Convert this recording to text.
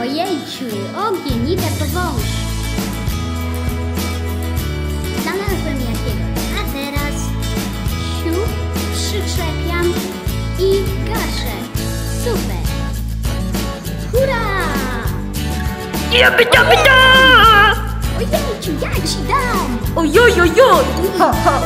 Ojejciu, ogień, idę po wąż. Znalazłem jakiegoś. A teraz siu, przyczepiam i gaszę. Super. Hurra! Jaby, jaby, da! Ojejciu, ja ci dam! Ojojojoj! Ha, ha.